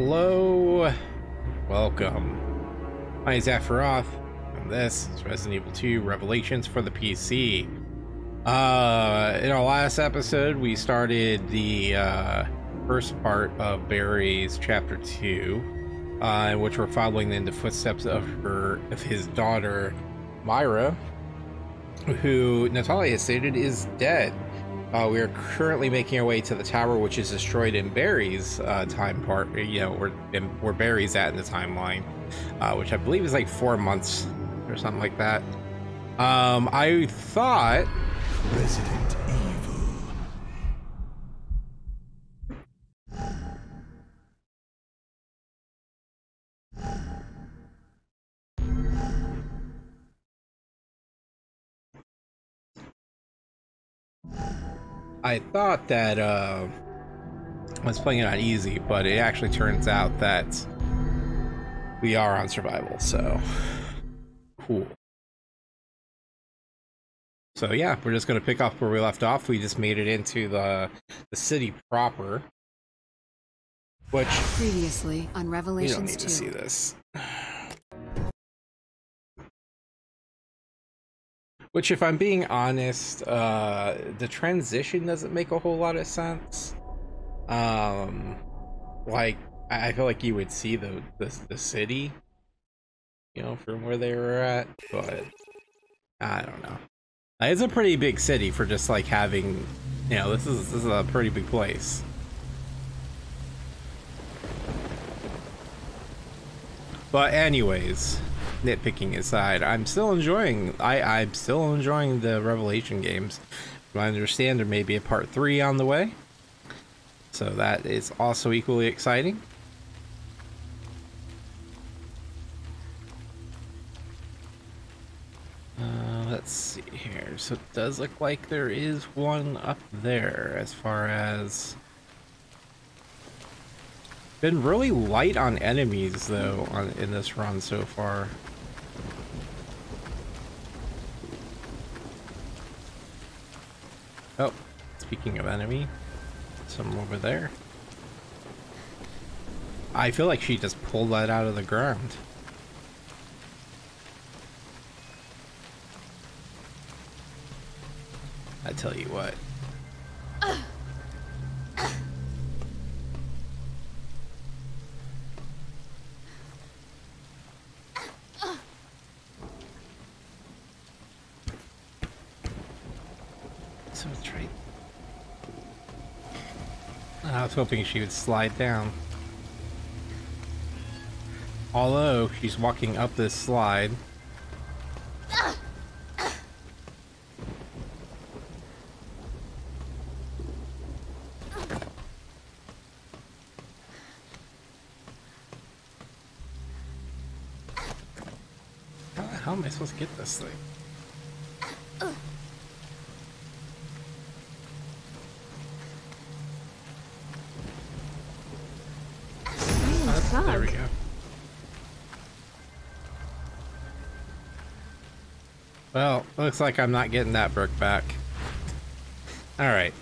Hello, welcome. My name is DaffyRoth, and this is Resident Evil 2 Revelations for the PC. Uh, in our last episode, we started the uh, first part of Barry's Chapter 2, uh, in which we're following in the footsteps of her, of his daughter, Moira, who Natalia stated is dead. Uh, we are currently making our way to the tower, which is destroyed in Barry's uh, time part. You know, where where Barry's at in the timeline, uh, which I believe is like four months or something like that. Um, I thought Resident I thought that uh, I was playing it on easy, but it actually turns out that we are on survival. So cool. So yeah, we're just gonna pick up where we left off. We just made it into the the city proper, which Previously on Revelations. we don't need 2. to see this. Which, if I'm being honest, uh, the transition doesn't make a whole lot of sense. Um, like I feel like you would see the the, the city, you know, from where they were at, but I don't know. It's a pretty big city for just like having, you know, this is this is a pretty big place. But anyways, nitpicking aside, I'm still enjoying I I'm still enjoying the Revelation games. From I understand there may be a part 3 on the way. So that is also equally exciting. Uh, let's see here. So it does look like there is one up there as far as been really light on enemies though on in this run so far. Oh, speaking of enemy, some over there. I feel like she just pulled that out of the ground. I tell you what. So it's right. I was hoping she would slide down. Although she's walking up this slide. How am I supposed to get this thing? Looks like I'm not getting that brick back. Alright.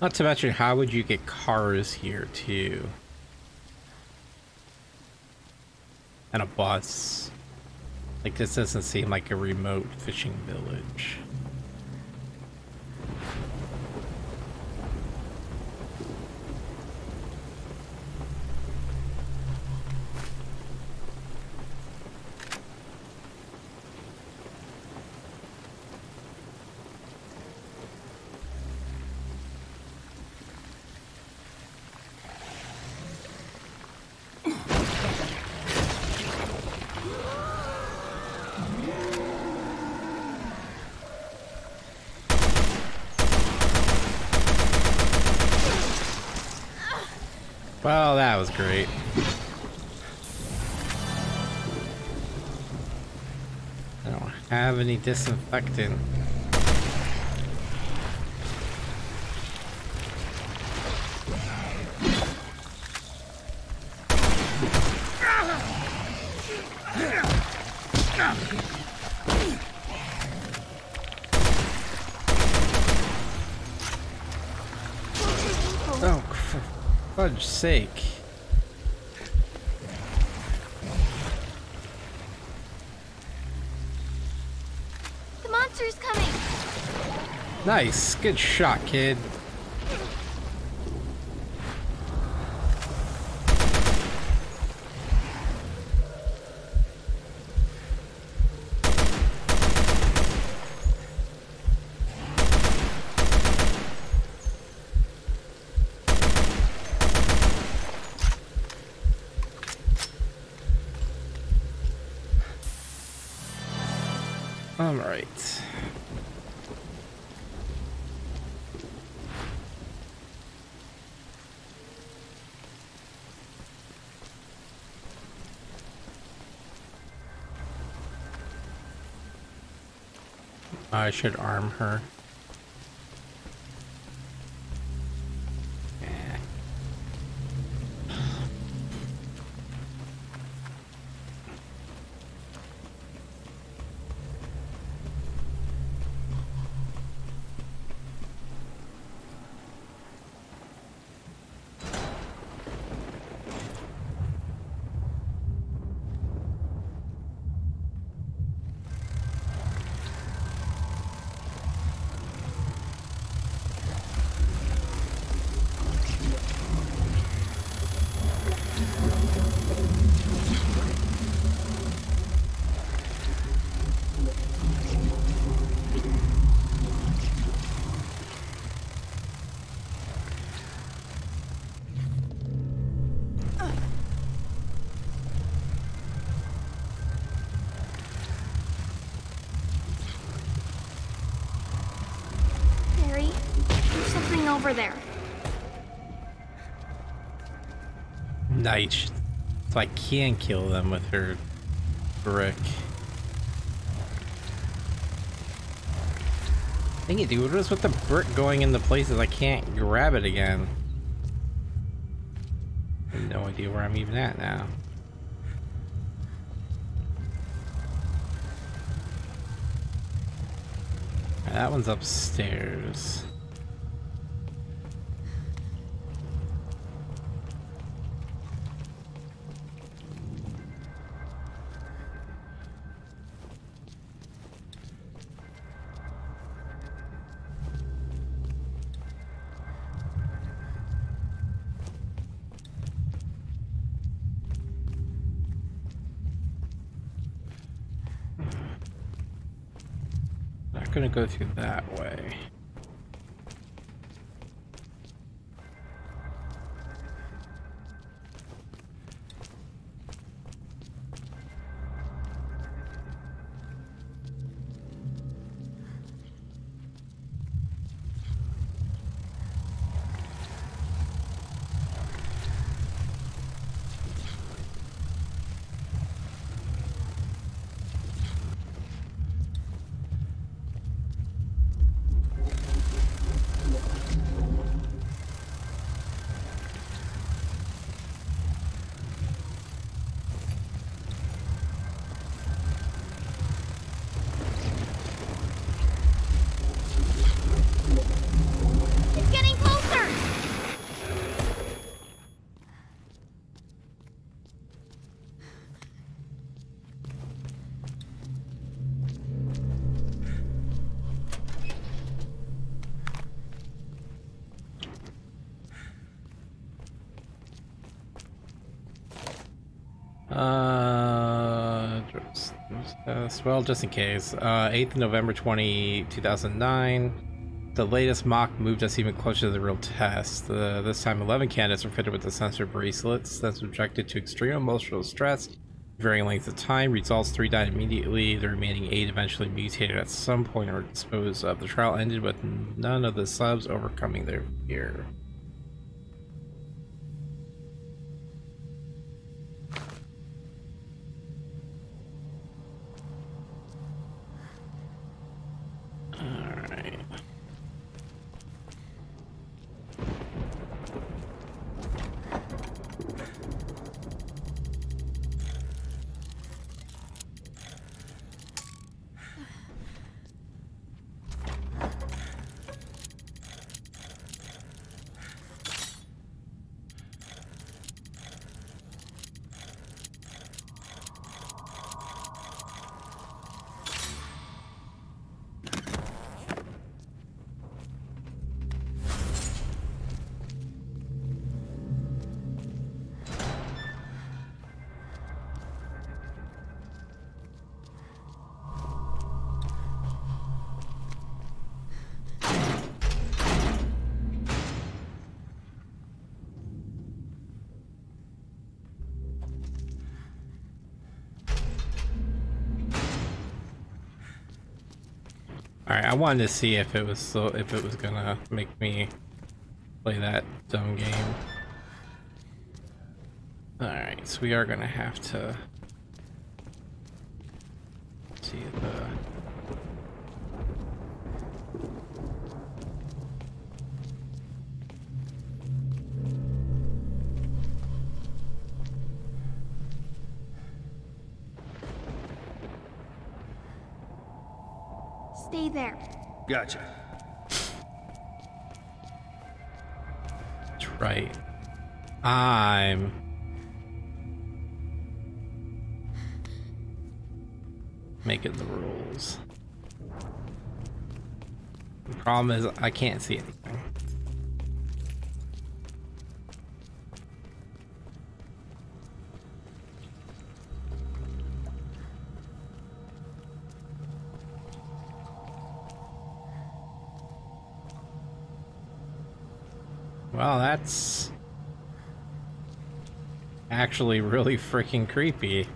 Not to mention, how would you get cars here, too? And a bus. Like, this doesn't seem like a remote fishing village. Have any disinfectant. Oh, for fudge's sake. Nice. Good shot, kid. I should arm her. Eh. Barry, there's something over there. Nice. So I can kill them with her brick. Dang it, dude. What is with the brick going into places I can't grab it again? No idea where I'm even at now. That one's upstairs. Go through that way. Just- well, just in case. Uh, 8th November 20, 2009. The latest mock moved us even closer to the real test. Uh, this time, 11 candidates were fitted with the sensor bracelets then subjected to extreme emotional stress, varying lengths of time. Results 3 died immediately. The remaining 8 eventually mutated at some point or disposed of. The trial ended with none of the subs overcoming their fear. All right, I wanted to see if it was so if it was gonna make me play that dumb game. All right, so we are gonna have to problem is I can't see anything. Well, that's actually really freaking creepy.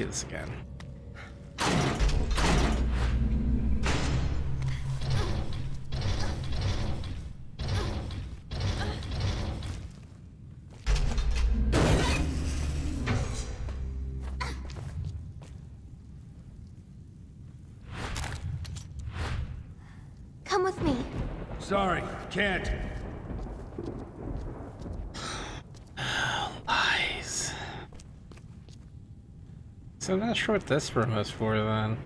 Do this again. Come with me. Sorry, can't. Lies. So I'm not sure what this room is for then.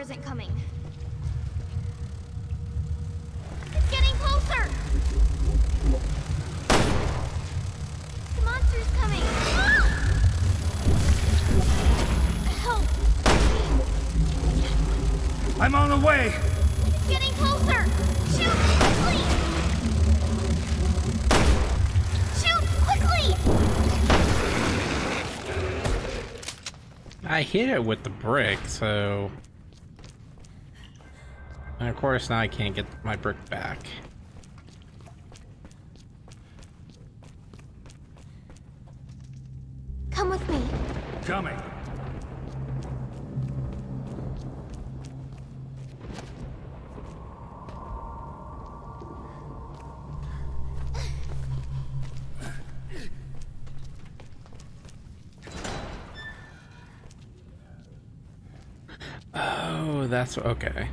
Isn't coming. It's getting closer! The monster's coming! Help! I'm on the way! It's getting closer! Shoot quickly! Shoot quickly! I hit it with the brick, so. And of course, now I can't get my brick back. Come with me. Coming. Oh, that's okay.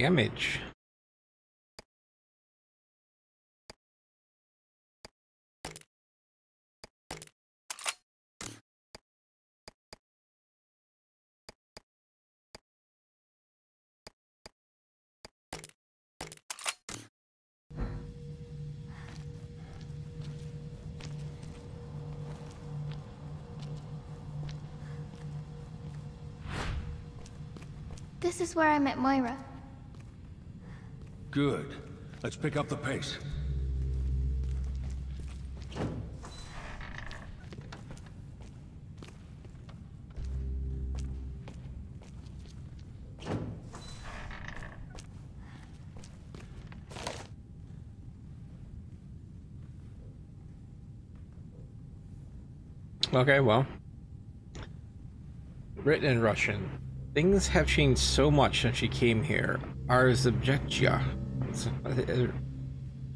Damage. This is where I met Moira. Good. Let's pick up the pace. Okay, well. Written in Russian. Things have changed so much since she came here. Our Zabjetja.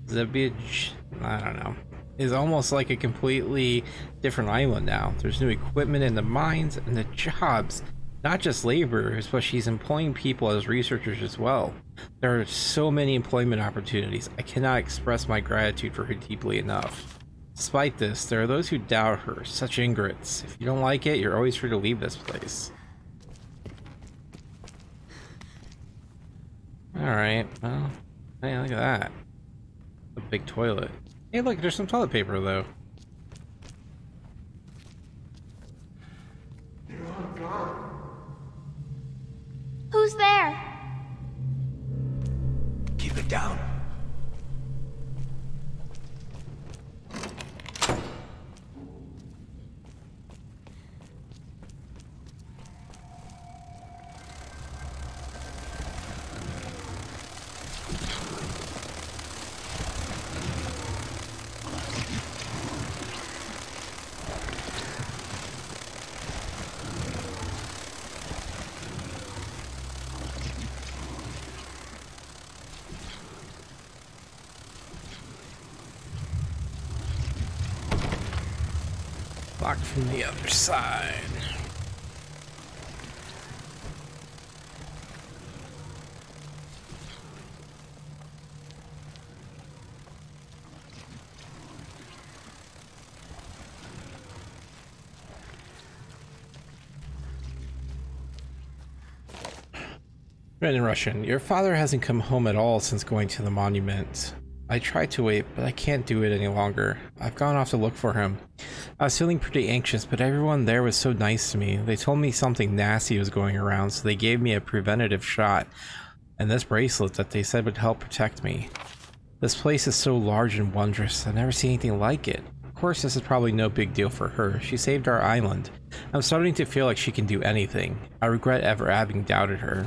Zabij. I don't know. Is almost like a completely different island now. There's new equipment in the mines and the jobs. Not just laborers, but she's employing people as researchers as well. There are so many employment opportunities. I cannot express my gratitude for her deeply enough. Despite this, there are those who doubt her, such ingrates. If you don't like it, you're always free to leave this place. Alright, well, hey, look at that. A big toilet. Hey, look, there's some toilet paper, though. Who's there? Keep it down. From the other side. Written in Russian. Your father hasn't come home at all since going to the monument. I tried to wait, but I can't do it any longer. I've gone off to look for him. I was feeling pretty anxious, but everyone there was so nice to me. They told me something nasty was going around, so they gave me a preventative shot and this bracelet that they said would help protect me. This place is so large and wondrous, I've never seen anything like it. Of course, this is probably no big deal for her. She saved our island. I'm starting to feel like she can do anything. I regret ever having doubted her.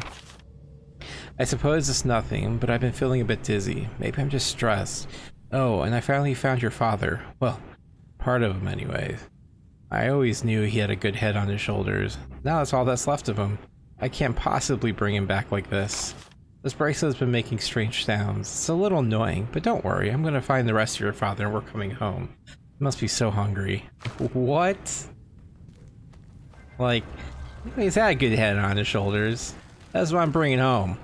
I suppose it's nothing, but I've been feeling a bit dizzy. Maybe I'm just stressed. Oh, and I finally found your father. Well, part of him anyways. I always knew he had a good head on his shoulders. Now that's all that's left of him. I can't possibly bring him back like this. This bracelet has been making strange sounds. It's a little annoying, but don't worry. I'm gonna find the rest of your father and we're coming home. Must be so hungry. What? Like, he's had a good head on his shoulders. That's what I'm bringing home.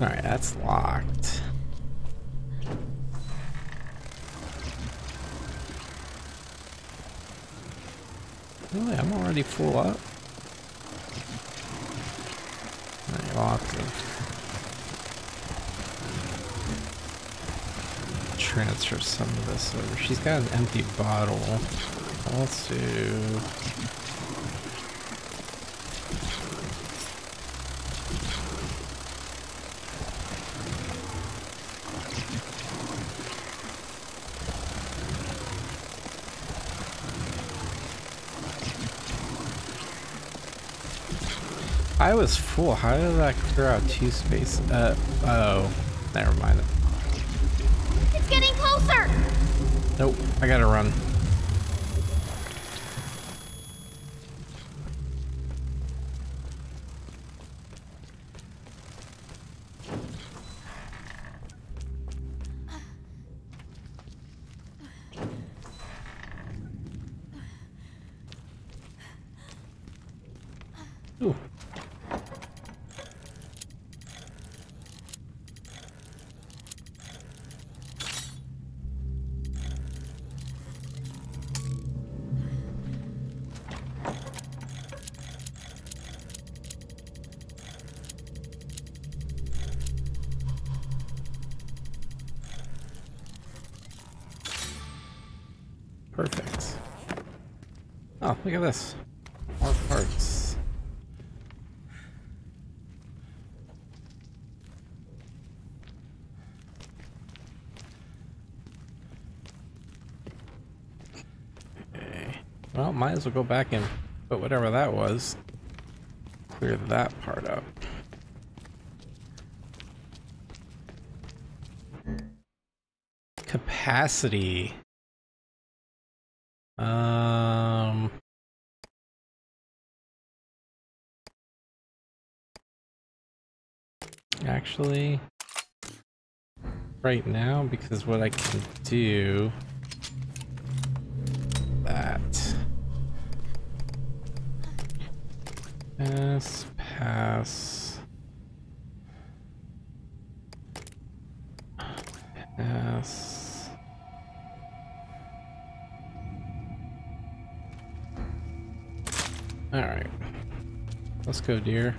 Alright, that's locked. Really? I'm already full up? Lots of... Transfer some of this over. She's got an empty bottle. Let's I was full. How did that clear out two spaces? Uh, oh. Never mind. It's getting closer! Nope. I gotta run. Ooh. Perfect. Oh, look at this. More parts. Okay. Well, might as well go back and put whatever that was. Clear that part up. Capacity. Um. Actually, right now, because what I can do that pass pass pass. All right. Let's go dear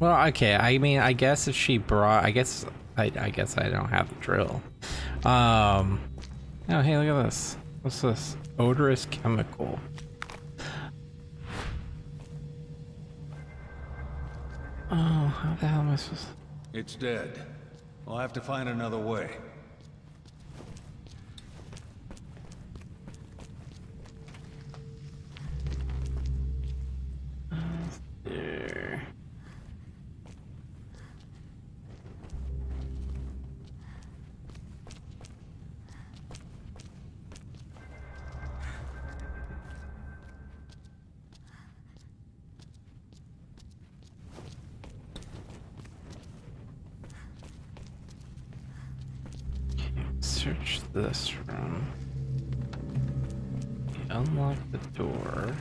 Well, okay. I mean, I guess if she brought, I guess, I, I guess I don't have the drill. Um. Oh, hey, look at this. What's this? Odorous chemical. Oh, how the hell am I supposed? to... It's dead. I'll have to find another way. There. Search this room. Unlock the door.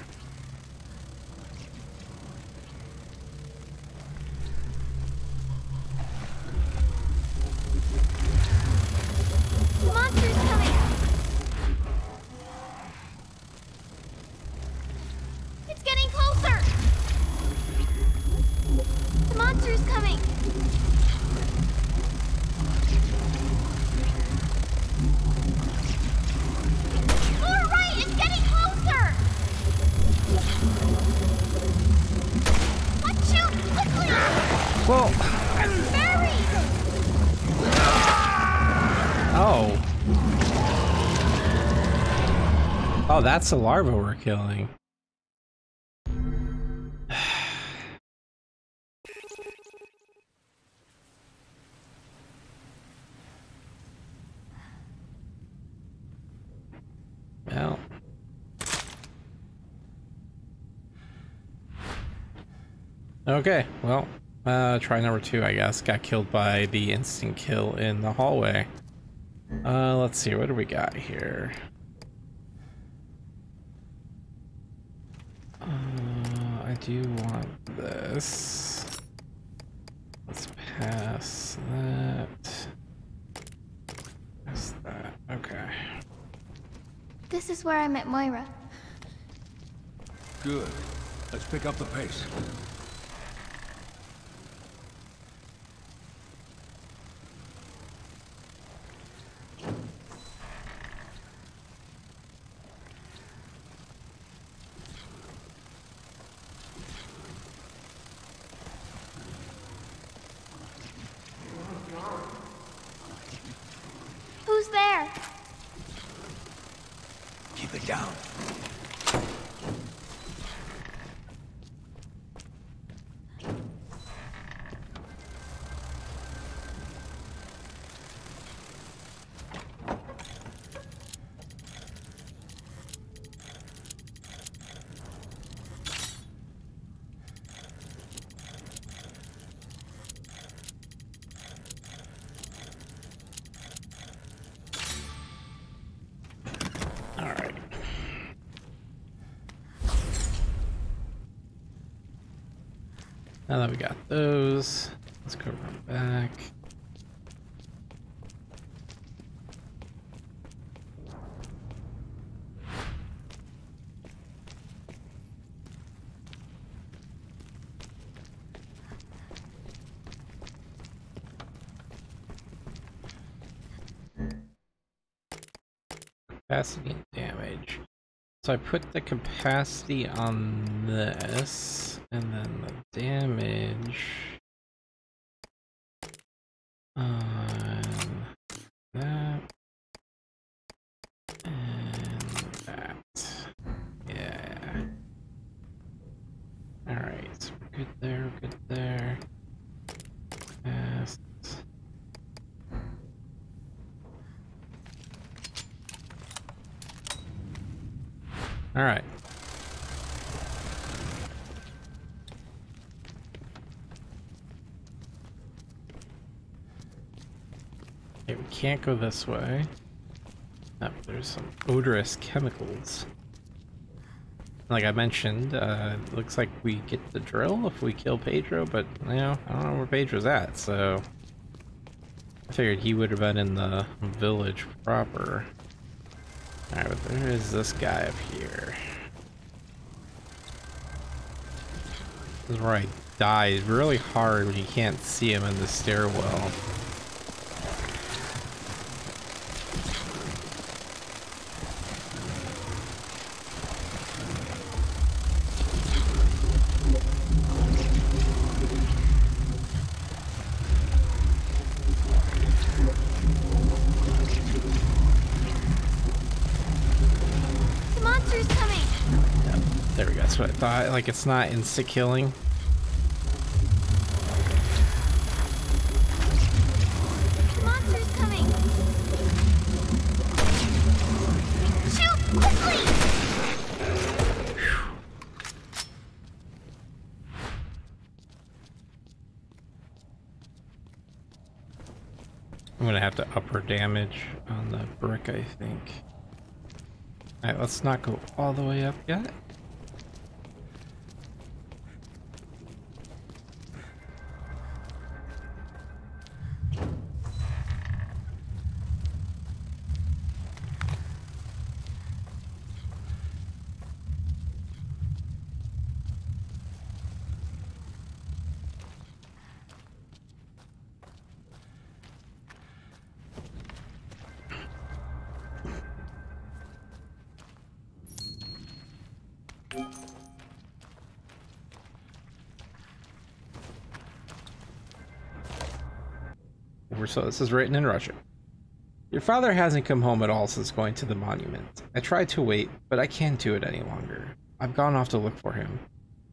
That's the larva we're killing. Well. Okay, well, uh, try number two, I guess. Got killed by the instant kill in the hallway. Uh, let's see, what do we got here? Uh, I do you want this. Let's pass that. Pass that. Okay. This is where I met Moira. Good. Let's pick up the pace. Who's there? Keep it down. Now that we got those, let's go back. Capacity damage. So I put the capacity on this, damage on that and that. Yeah. Alright, so we're good there, good there. Fast. Alright. Okay, can't go this way. Oh, there's some odorous chemicals. Like I mentioned, uh, looks like we get the drill if we kill Pedro, but, you know, I don't know where Pedro's at, so... I figured he would have been in the village proper. Alright, but there is this guy up here. This is where I died really hard when you can't see him in the stairwell. Like, it's not insta killing. The monster's coming! Shoot! Quickly! I'm gonna have to upper damage on the brick, I think. Alright, let's not go all the way up yet. So this is written in Russian. Your father hasn't come home at all since going to the monument. I tried to wait, but I can't do it any longer. I've gone off to look for him.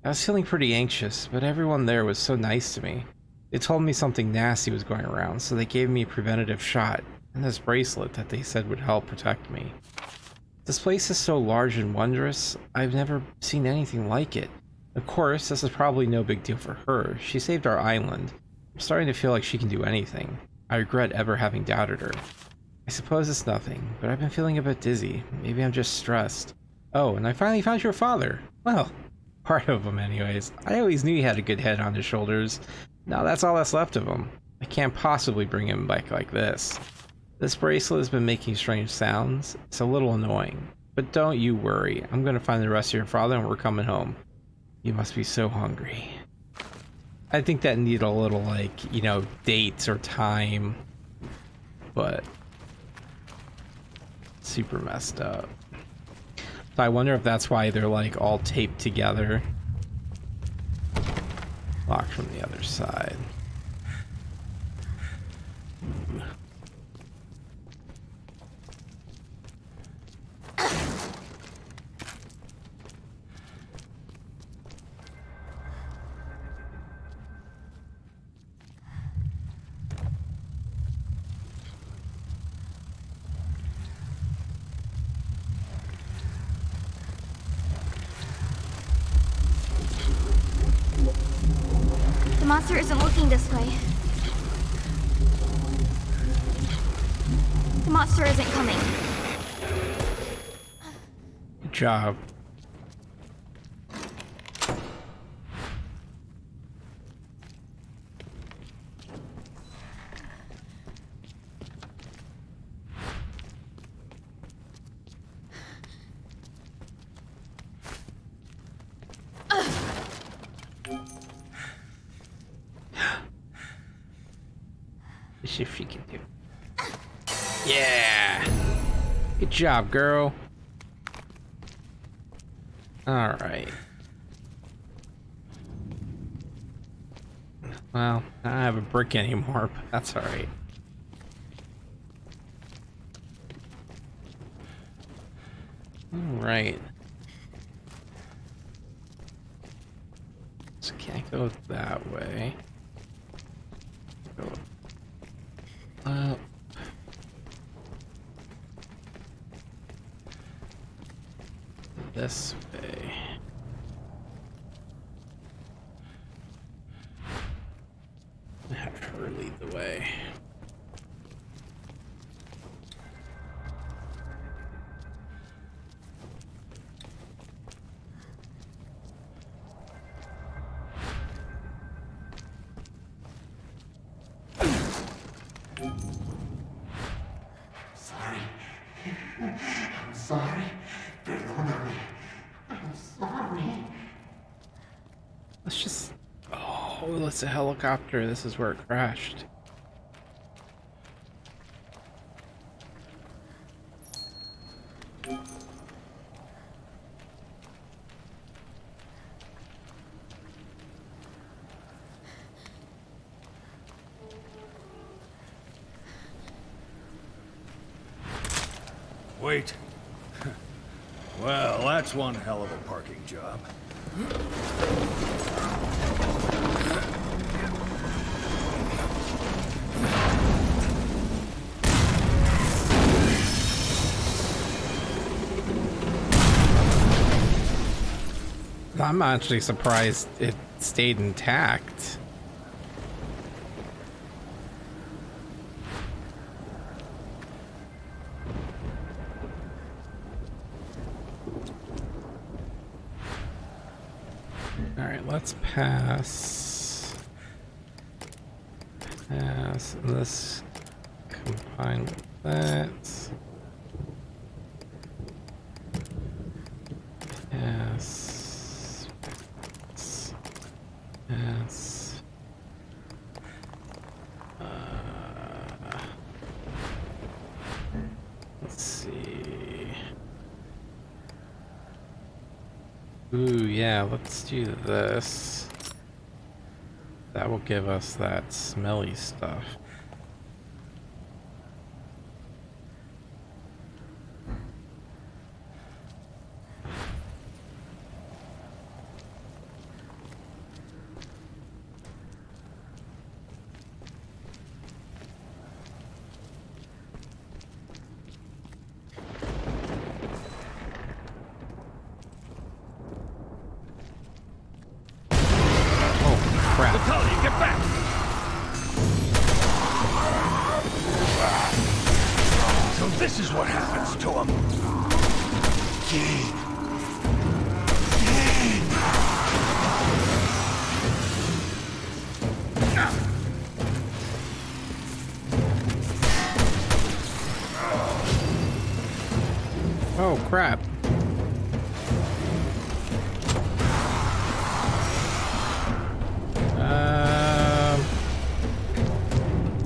I was feeling pretty anxious, but everyone there was so nice to me. They told me something nasty was going around, so they gave me a preventative shot and this bracelet that they said would help protect me. This place is so large and wondrous, I've never seen anything like it. Of course, this is probably no big deal for her. She saved our island. I'm starting to feel like she can do anything. I regret ever having doubted her. I suppose it's nothing, but I've been feeling a bit dizzy. Maybe I'm just stressed. Oh, and I finally found your father. Well, part of him anyways. I always knew he had a good head on his shoulders. Now that's all that's left of him. I can't possibly bring him back like this. This bracelet has been making strange sounds. It's a little annoying. But don't you worry. I'm gonna find the rest of your father and we're coming home. You must be so hungry. I think that need a little like, you know, dates or time. But super messed up. So I wonder if that's why they're like all taped together. Locked from the other side. The job. Let's see if she can do. Yeah. Good job, girl. All right. Well, I don't have a brick anymore, but that's all right. All right. So can't go that way. This way. I have her lead the way. That's a helicopter. This is where it crashed. I'm actually surprised it stayed intact. All right, let's pass. Pass and this combine with that. Pass. Pass. Uh, let's see. Ooh, yeah, let's do this. That will give us that smelly stuff.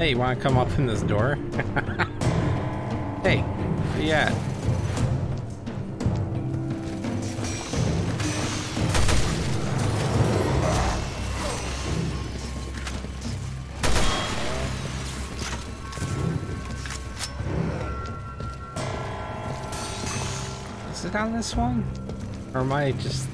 Hey, you want to come up in this door? hey, where you at? Is it on this one? Or am I just...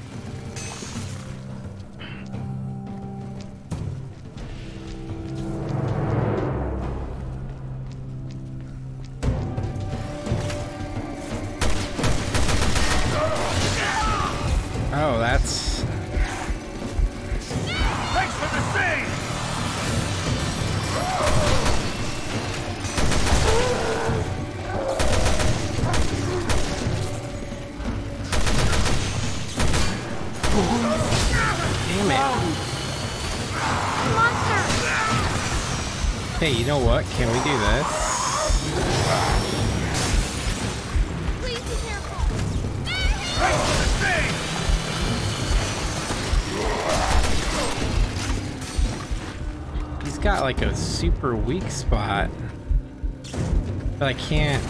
super weak spot. But I can't.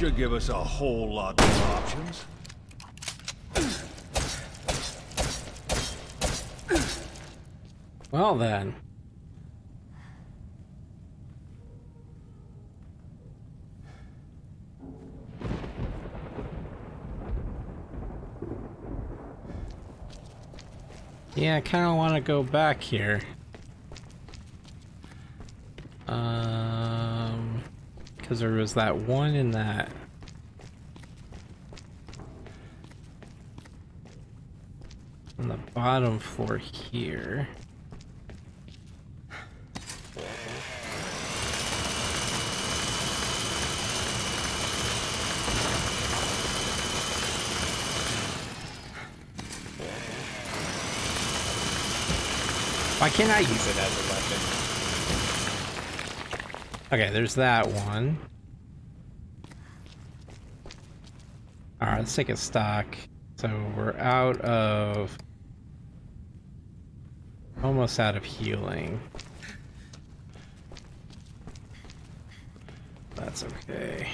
Should give us a whole lot more options. Well then. Yeah, I kind of want to go back here. Because there was that one in that. On the bottom floor here. Why can't I use it as a weapon? Okay, there's that one. Alright, let's take a stock. So we're out of... Almost out of healing. That's okay.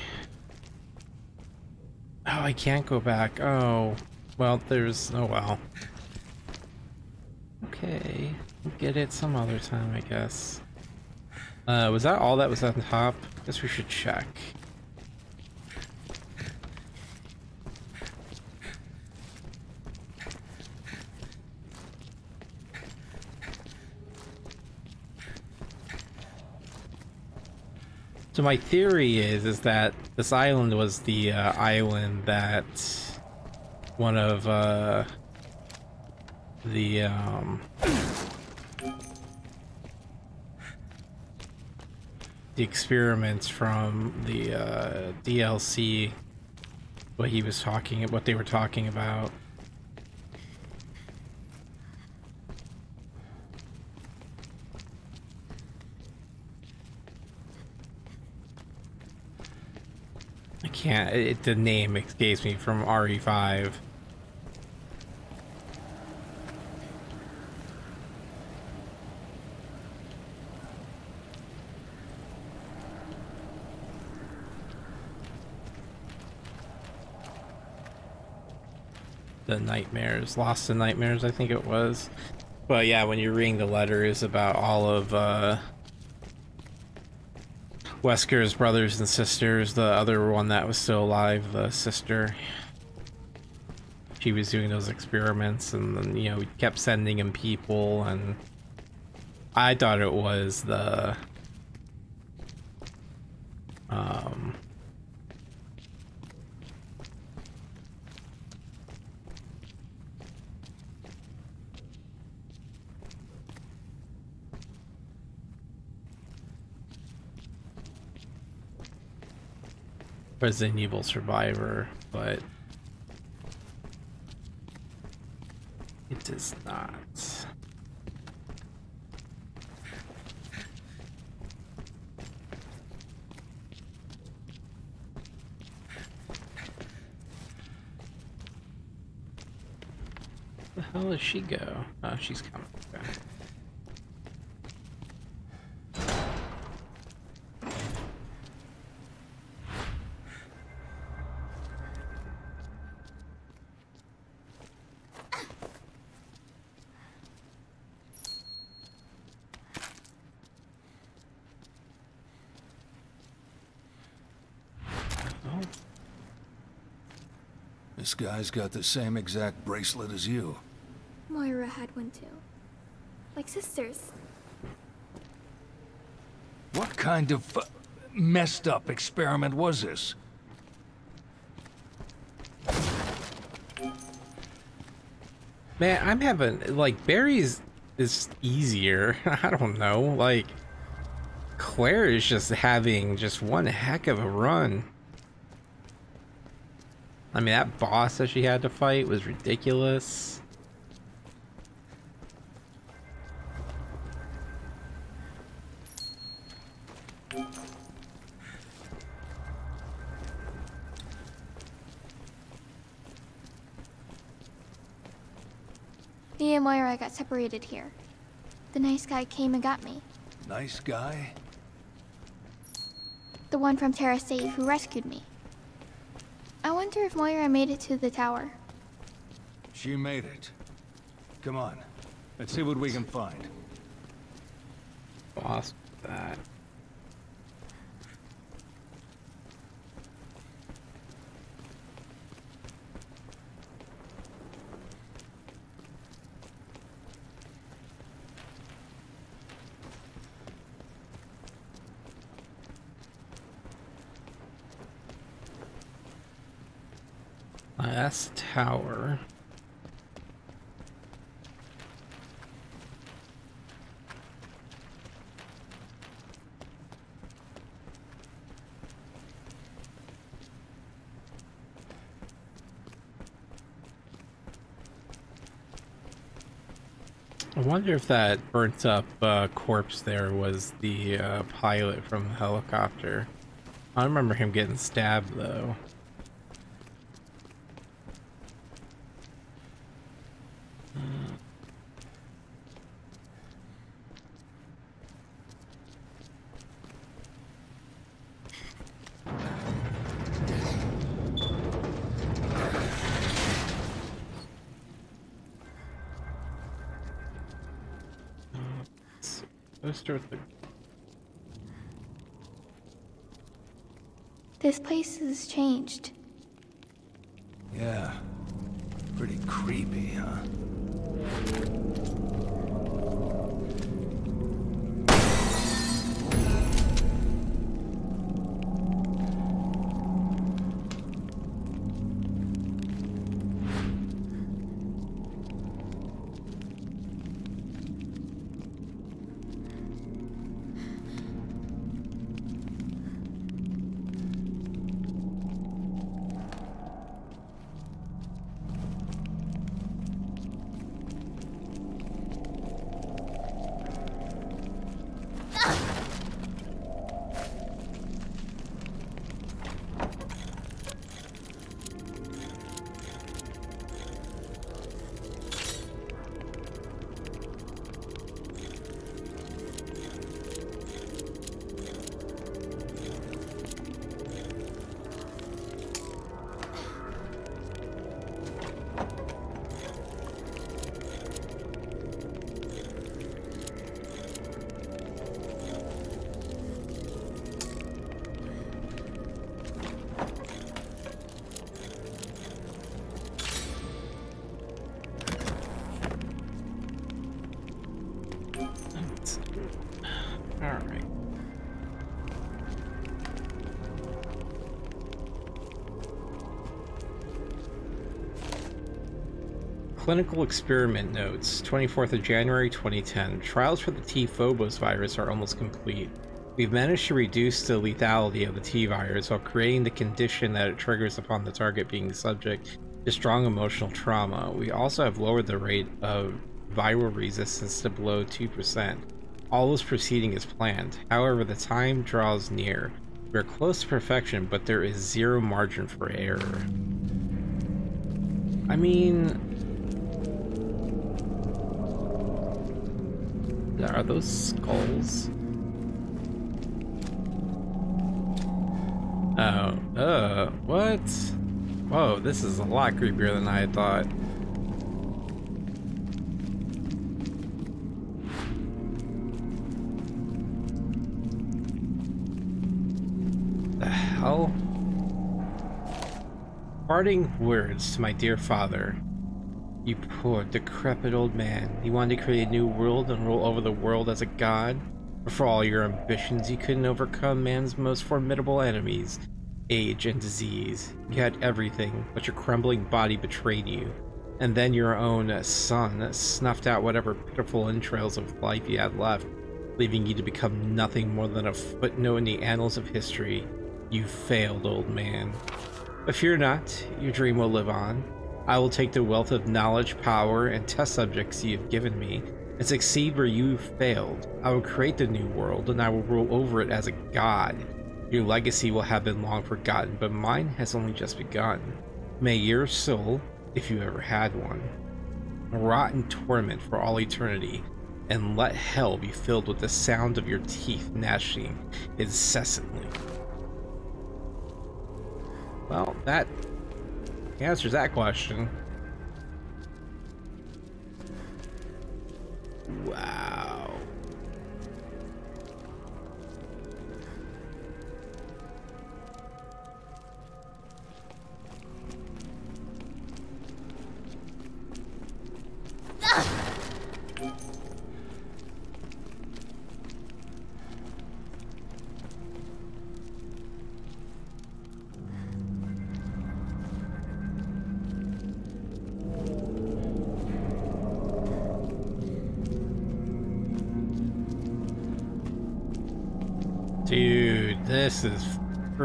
Oh, I can't go back. Oh, well, there's... Oh, well. Okay. Get it some other time, I guess. Uh, was that all that was on top? Guess we should check. So my theory is is that this island was the uh, island that one of uh, the um, the experiments from the uh, DLC. What he was talking, what they were talking about. I can't. It, the name escapes me from RE5. The nightmares, lost in nightmares, I think it was. But yeah, when you're reading the letters about all of uh, Wesker's brothers and sisters, the other one that was still alive, the sister. She was doing those experiments and then, you know, we kept sending him people and I thought it was the um Resident Evil Survivor, but it is not. Where the hell does she go? Oh, she's coming. Okay. Oh, This guy's got the same exact bracelet as you. Moira had one too. Like sisters. What kind of uh, messed up experiment was this? Man, I'm having like Barry's is easier. I don't know. Like Claire is just having just one heck of a run. I mean, that boss that she had to fight was ridiculous. Me and Moira got separated here. The nice guy came and got me. Nice guy? The one from TerraSave who rescued me. I wonder if Moira made it to the tower. She made it. Come on. Let's see what we can find. Boss that. Last tower. I wonder if that burnt up uh, corpse there was the uh, pilot from the helicopter. I remember him getting stabbed though. Let's start the This place has changed. Yeah. Pretty creepy, huh? Clinical experiment notes 24th of January 2010. Trials for the T Phobos virus are almost complete. We've managed to reduce the lethality of the T virus while creating the condition that it triggers upon the target being subject to strong emotional trauma. We also have lowered the rate of viral resistance to below 2%. All is proceeding as planned. However, the time draws near. We are close to perfection, but there is zero margin for error. I mean, Are those skulls? Oh, uh, what? Whoa, this is a lot creepier than I thought. The hell? Parting words to my dear father. You poor, decrepit old man. You wanted to create a new world and rule over the world as a god? But for all your ambitions, you couldn't overcome man's most formidable enemies age and disease. You had everything, but your crumbling body betrayed you. And then your own son snuffed out whatever pitiful entrails of life you had left, leaving you to become nothing more than a footnote in the annals of history. You failed, old man. But fear not, your dream will live on. I will take the wealth of knowledge, power, and test subjects you have given me, and succeed where you failed. I will create the new world, and I will rule over it as a god. Your legacy will have been long forgotten, but mine has only just begun. May your soul, if you ever had one, rot in torment for all eternity, and let hell be filled with the sound of your teeth gnashing incessantly. Well, that answers that question. Wow.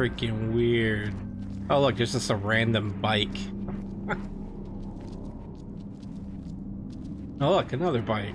Freaking weird. Oh look, there's just a random bike. oh look, another bike.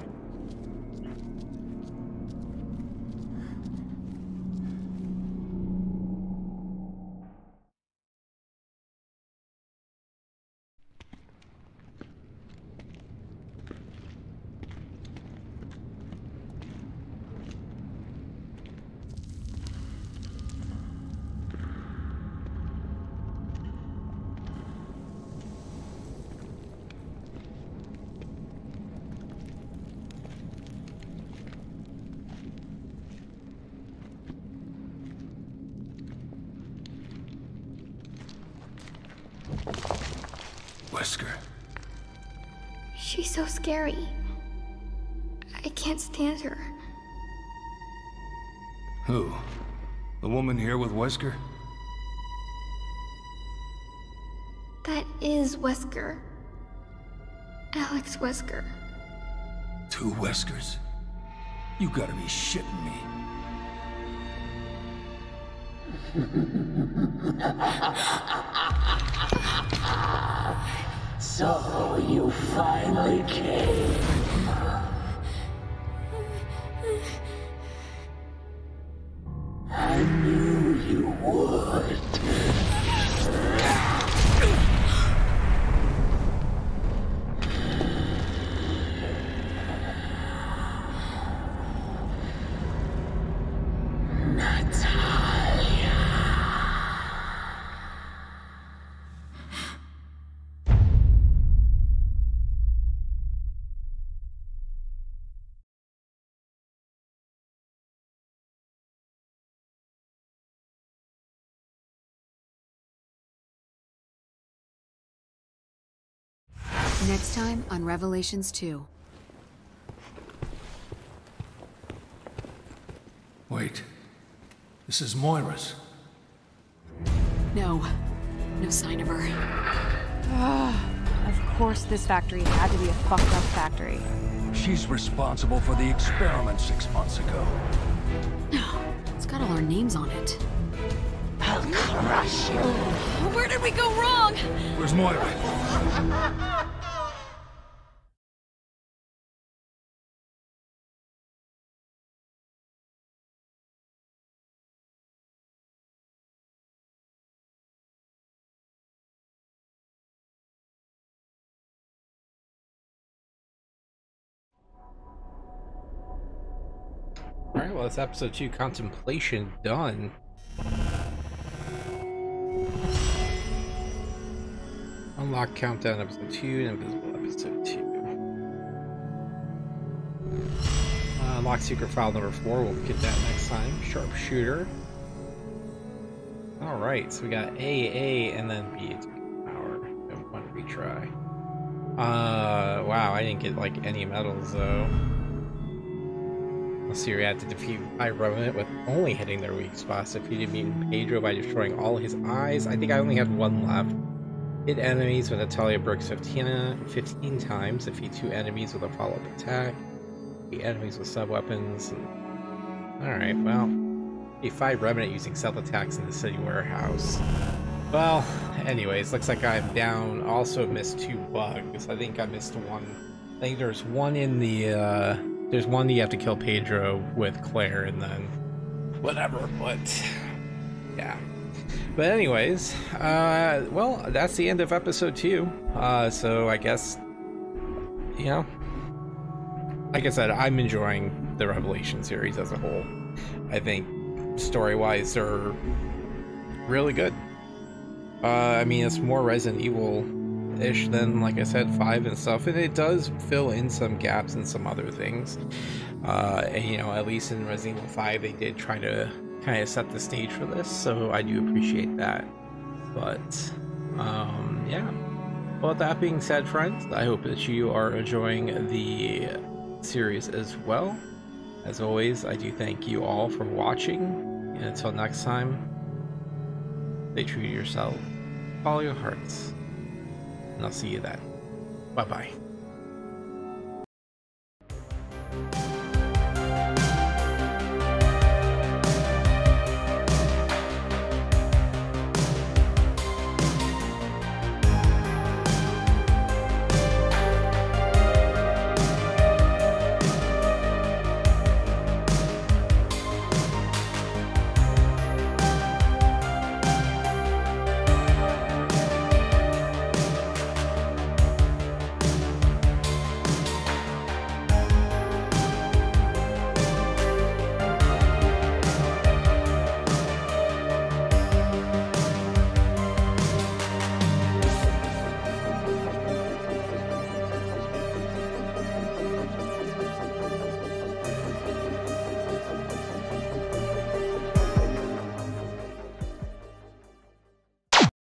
Wesker. She's so scary. I can't stand her. Who? The woman here with Wesker? That is Wesker. Alex Wesker. Two Weskers? You gotta be shitting me. So you finally came. Time on Revelations 2. Wait. This is Moira's. No. No sign of her. Ah, of course, this factory had to be a fucked up factory. She's responsible for the experiment six months ago. It's got all our names on it. I'll crush you. Where did we go wrong? Where's Moira? episode 2 Contemplation done. Unlock Countdown episode 2 and Invisible episode 2. Uh, unlock Secret File number 4, we'll get that next time. Sharpshooter. Alright, so we got A, A, and then B It's power. One retry. Uh, wow, I didn't get like any medals though. Let's had to defeat I Revenant with only hitting their weak spots. Defeated Mutant Pedro by destroying all his eyes. I think I only had one left. Hit enemies with Natalia Brooks 15, 15 times. Defeat two enemies with a follow-up attack. Defeat enemies with sub-weapons. Alright, well. Defeat five Revenant using stealth attacks in the city warehouse. Well, anyways, looks like I'm down. Also missed two bugs. I think I missed one. I think there's one in the, uh... There's one that you have to kill Pedro with Claire, and then whatever. But yeah. But anyways, uh, well, that's the end of episode two. Uh, so I guess you know, like I said, I'm enjoying the Revelation series as a whole. I think story-wise, they're really good. Uh, I mean, it's more Resident Evil ish than like I said five and stuff. And it does fill in some gaps and some other things. Uh and you know at least in Resident Evil 5 they did try to kind of set the stage for this so I do appreciate that. But um yeah. Well that being said friends I hope that you are enjoying the series as well. As always I do thank you all for watching. And until next time stay true to yourself. Follow your hearts and I'll see you then. Bye bye.